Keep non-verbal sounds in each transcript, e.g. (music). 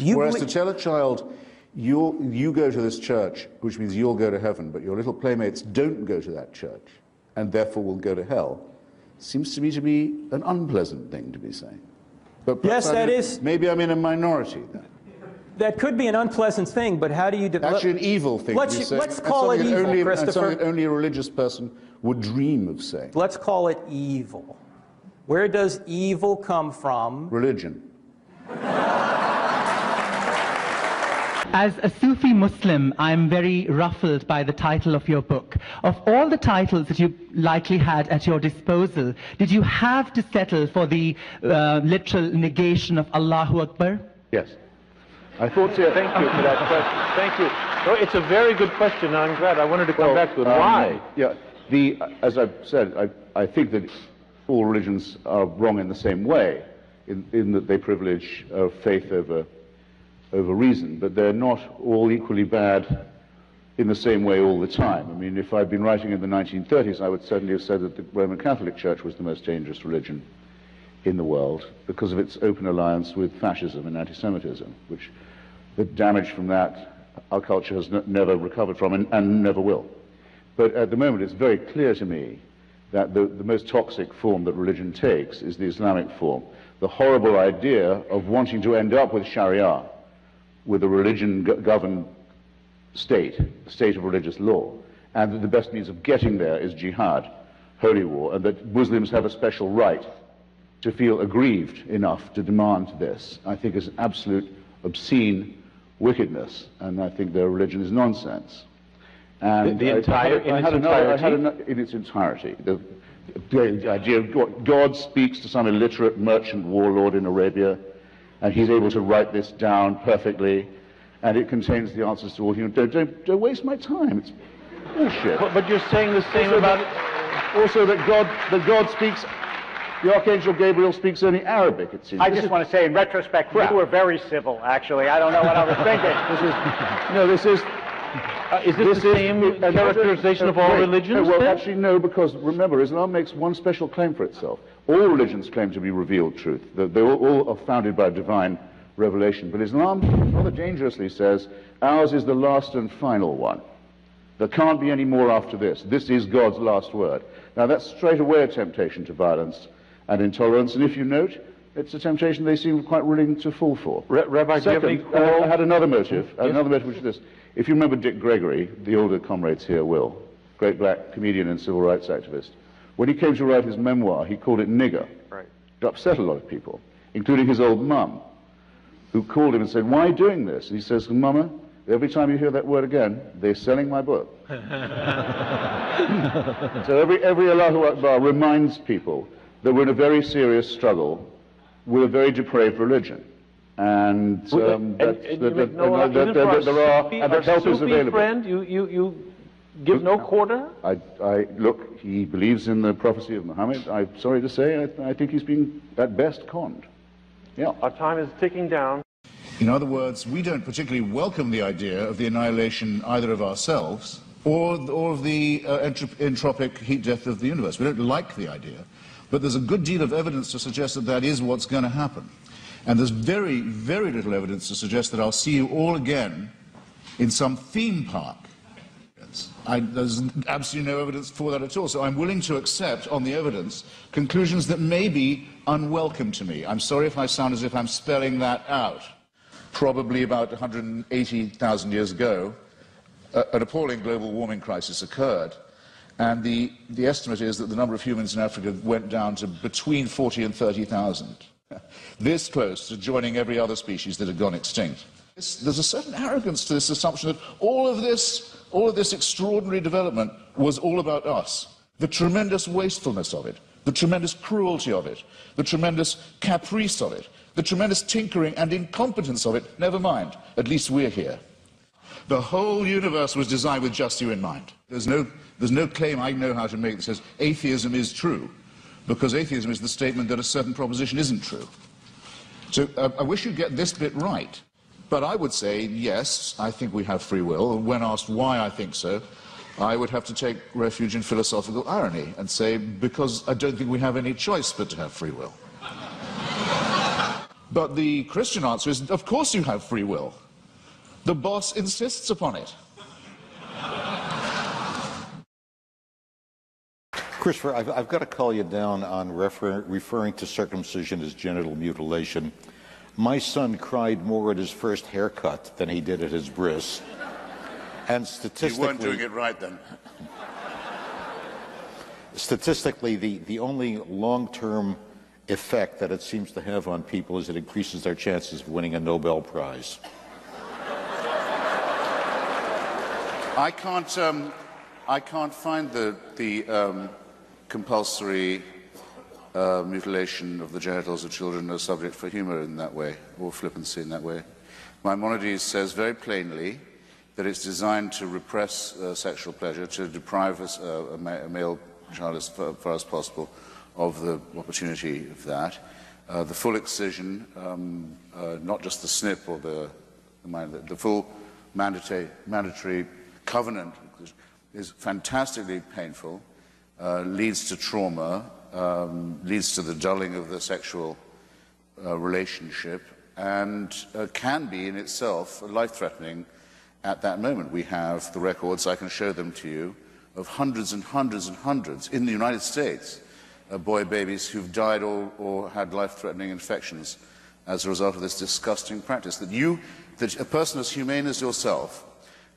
you Whereas to tell a child, you go to this church, which means you'll go to heaven, but your little playmates don't go to that church, and therefore will go to hell, seems to me to be an unpleasant thing to be saying. But Yes, I'm that in- is- Maybe I'm in a minority then. That could be an unpleasant thing, but how do you develop? Actually, an evil thing Let's, be let's call it evil, only, Christopher. only a religious person would dream of saying. Let's call it evil. Where does evil come from? Religion. As a Sufi Muslim, I'm very ruffled by the title of your book. Of all the titles that you likely had at your disposal, did you have to settle for the uh, literal negation of Allahu Akbar? Yes. I thought so. Thank you for that question. Thank you. No, it's a very good question, I'm glad. I wanted to come Well, back to it. um, Why? Yeah. The, as I've said, I, I think that all religions are wrong in the same way, in, in that they privilege uh, faith over, over reason, but they're not all equally bad in the same way all the time. I mean, if I'd been writing in the 1930s, I would certainly have said that the Roman Catholic Church was the most dangerous religion in the world because of its open alliance with fascism and anti-Semitism, which the damage from that our culture has never recovered from and, and never will. But at the moment, it's very clear to me that the, the most toxic form that religion takes is the Islamic form. The horrible idea of wanting to end up with Sharia, with a religion governed state, a state of religious law, and that the best means of getting there is jihad, holy war, and that Muslims have a special right to feel aggrieved enough to demand this, I think is absolute obscene wickedness, and I think their religion is nonsense. And The- the entire- had- in its had another- entirety? in its entirety. The, the idea of God, God speaks to some illiterate merchant warlord in Arabia, and he's able to write this down perfectly, and it contains the answers to all human. Don't, don't, don't waste my time. It's bullshit. But, but you're saying the same Also about that, also that God, that God speaks, the Archangel Gabriel speaks only Arabic, it seems. I This just is- want to say, in retrospect, Crap. you were very civil, actually. I don't know what I was thinking. This is, no, this is, Uh, is this, the same and those are- characterization of all wait, religions? Well, then? actually, no, because remember, Islam makes one special claim for itself. All religions claim to be revealed truth. They, they all, all are founded by divine revelation. But Islam rather dangerously says, ours is the last and final one. There can't be any more after this. This is God's last word. Now, that's straight away a temptation to violence and intolerance. And if you note, it's a temptation they seem quite willing to fall for. Ra- Rabbi, do you have Second, any uh, quarrel? I had another motive. Another motive, which is this. If you remember Dick Gregory, the older comrades here will, great black comedian and civil rights activist, when he came to write his memoir, he called it nigger. Right. It upset a lot of people, including his old mum, who called him and said, Why are you doing this? And he says, Mama, every time you hear that word again, they're selling my book. (laughs) so every, every Allahu Akbar reminds people that we're in a very serious struggle with a very depraved religion. And Well, um, and- that's- and that- you that- make no and that- even that- for that there are Sufi- and that our help is available. friend, you, you, you give no quarter? I, I, look, he believes in the prophecy of Muhammad. I'm sorry to say, I, I think he's been at best conned. Yeah. Our time is ticking down. In other words, we don't particularly welcome the idea of the annihilation either of ourselves or, or of the uh, entrop- entropic heat death of the universe. We don't like the idea, but there's a good deal of evidence to suggest that that is what's going to happen. And there's very, very little evidence to suggest that I'll see you all again in some theme park. I, there's absolutely no evidence for that at all. So I'm willing to accept, on the evidence, conclusions that may be unwelcome to me. I'm sorry if I sound as if I'm spelling that out. Probably about 180,000 years ago, an appalling global warming crisis occurred. And the, the estimate is that the number of humans in Africa went down to between 40 and 30,000. (laughs) This close to joining every other species that had gone extinct. It's- There's a certain arrogance to this assumption that all of this, all of this extraordinary development was all about us. The tremendous wastefulness of it, the tremendous cruelty of it, the tremendous caprice of it, the tremendous tinkering and incompetence of it, never mind, at least we're here. The whole universe was designed with just you in mind. There's no, there's no claim I know how to make that says atheism is true, because atheism is the statement that a certain proposition isn't true. So uh, I wish you'd get this bit right. But I would say, yes, I think we have free will. And when asked why I think so, I would have to take refuge in philosophical irony and say, because I don't think we have any choice but to have free will. (laughs) But the Christian answer is, of course you have free will. The boss insists upon it. Christopher, I've, I've got to call you down on refer- referring to circumcision as genital mutilation. My son cried more at his first haircut than he did at his bris. And You statistically, weren't doing it right then. statistically the, the only long-term effect that it seems to have on people is it increases their chances of winning a Nobel Prize. I can't, um, I can't find the, the um, compulsory uh, mutilation of the genitals of children a subject for humour in that way, or flippancy in that way. Maimonides says very plainly that it's designed to repress uh, sexual pleasure, to deprive us, uh, a, ma- a male child as far, far as possible of the opportunity of that. Uh, the full excision, um, uh, not just the snip or the, the, the full mandatory, mandatory covenant is fantastically painful, uh, leads to trauma, um, leads to the dulling of the sexual uh, relationship, and uh, can be in itself life threatening at that moment. We have the records, I can show them to you, of hundreds and hundreds and hundreds in the United States of boy babies who've died or, or had life threatening infections as a result of this disgusting practice. That you, that a person as humane as yourself,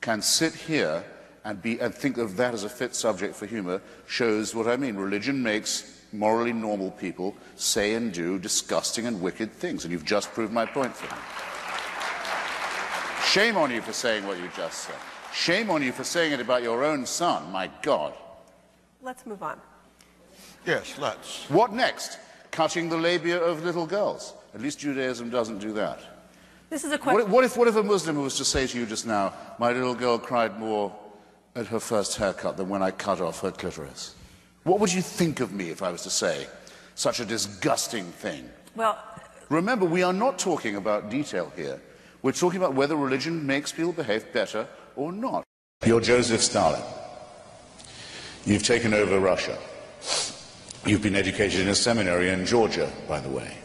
can sit here and, be, and think of that as a fit subject for humor shows what I mean. Religion makes morally normal people say and do disgusting and wicked things, and you've just proved my point for me. Shame on you for saying what you just said. Shame on you for saying it about your own son, my God. Let's move on. Yes, let's. What next? Cutting the labia of little girls. At least Judaism doesn't do that. This is a What, question. what, if, what if a Muslim was to say to you just now, my little girl cried more at her first haircut than when I cut off her clitoris? What would you think of me if I was to say such a disgusting thing? Well, Remember, we are not talking about detail here. We're talking about whether religion makes people behave better or not. You're Joseph Stalin. You've taken over Russia. You've been educated in a seminary in Georgia, by the way.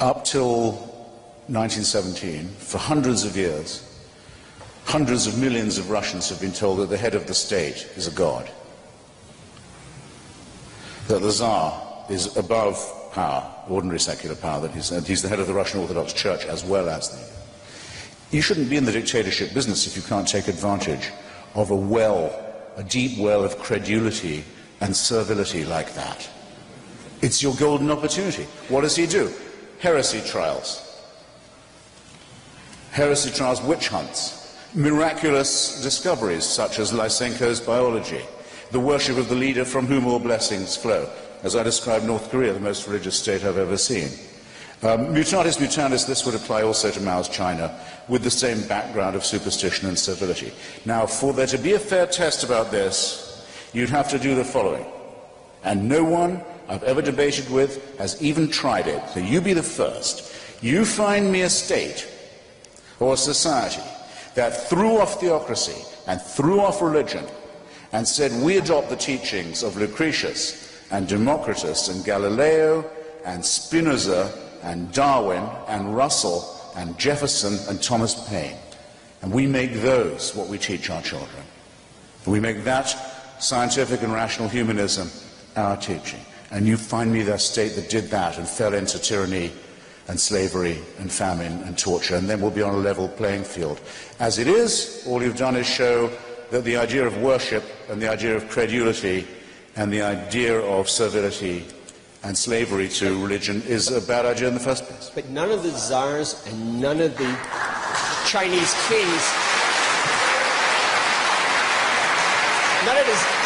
Up till 1917, for hundreds of years, hundreds of millions of Russians have been told that the head of the state is a god, that the Tsar is above power, ordinary secular power, that he's, and he's the head of the Russian Orthodox Church as well as the. You shouldn't be in the dictatorship business if you can't take advantage of a well, a deep well of credulity and servility like that. It's your golden opportunity. What does he do? Heresy trials. Heresy trials, witch hunts, miraculous discoveries such as Lysenko's biology, the worship of the leader from whom all blessings flow. As I described North Korea, the most religious state I've ever seen. Um, mutatis mutandis, this would apply also to Mao's China, with the same background of superstition and servility. Now, for there to be a fair test about this, you'd have to do the following. And no one I've ever debated with has even tried it. So you be the first. You find me a state or a society that threw off theocracy and threw off religion and said we adopt the teachings of Lucretius and Democritus and Galileo and Spinoza and Darwin and Russell and Jefferson and Thomas Paine. And we make those what we teach our children. We make that scientific and rational humanism our teaching. And you find me the state that did that and fell into tyranny and slavery and famine and torture, and then we'll be on a level playing field. As it is, all you've done is show that the idea of worship and the idea of credulity and the idea of servility and slavery to religion is a bad idea in the first place. But none of the czars and none of the Chinese kings, none of this.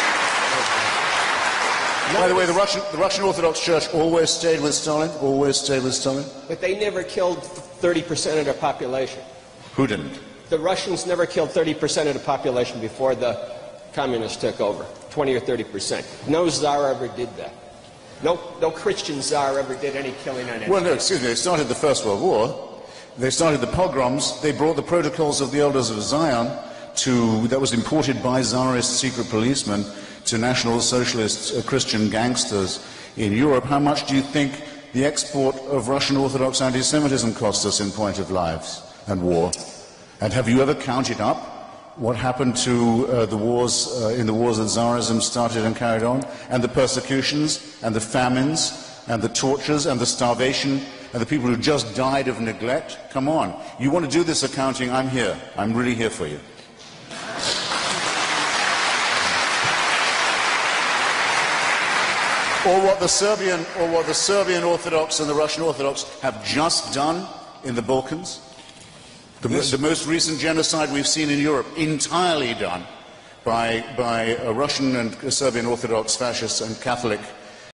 By the way, the Russian, the Russian Orthodox Church always stayed with Stalin, always stayed with Stalin. But they never killed 30% of their population. Who didn't? The Russians never killed 30% of the population before the communists took over. 20 or 30%. No czar ever did that. No, no Christian czar ever did any killing on anyone. Well, no, excuse me. They started the First World War. They started the pogroms. They brought the protocols of the Elders of Zion to that was imported by Tsarist secret policemen to National Socialists uh, Christian gangsters in Europe. How much do you think the export of Russian Orthodox anti Semitism cost us in point of lives and war? And have you ever counted up what happened to uh, the wars uh, in the wars that Tsarism started and carried on, and the persecutions, and the famines, and the tortures, and the starvation, and the people who just died of neglect? Come on. You want to do this accounting? I'm here. I'm really here for you. Or what the Serbian or what the Serbian Orthodox and the Russian Orthodox have just done in the Balkans. The, the most recent genocide we've seen in Europe, entirely done by, by a Russian and Serbian Orthodox fascists and Catholic